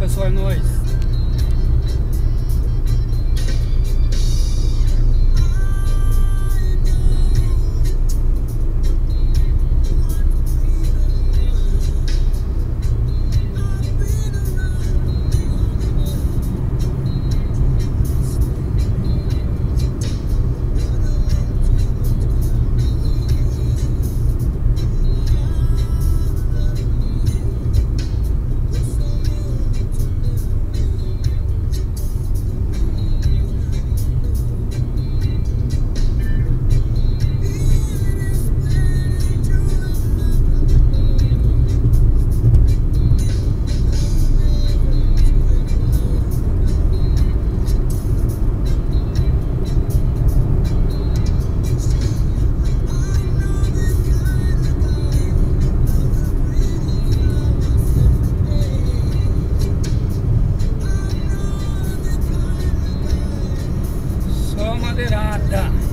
pessoal, é nóis. Serata.